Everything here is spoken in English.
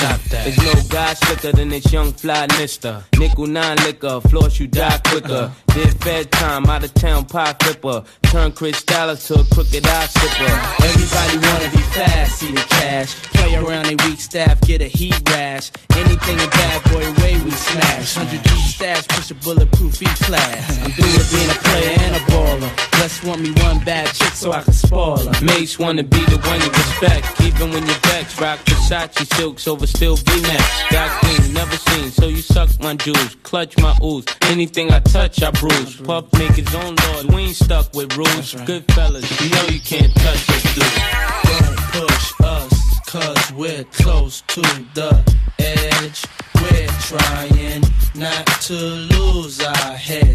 Stop that. There's no guy slicker than this young fly mister. Nickel nine liquor, floss you die quicker. Did bedtime, out of town pie flipper. Turn Cristal to a crooked eye sipper. Everybody wanna be fast, see the cash. Play around a weak staff, get a heat rash. Anything a bad boy way we smash. 100 deep stash, push a bulletproof E-class. I'm through with being a player and a. Just want me one bad chick so I can spoil her. Mase wanna be the one you respect, even when you're vexed. Rock Versace silks over still V-neck. Got clean, never seen, so you suck my jewels, clutch my ooze. Anything I touch, I bruise. Puff make his own laws, we ain't stuck with rules. Good fellas, you know you can't touch us, dude. Don't push us, cause we're close to the edge. We're trying not to lose our heads.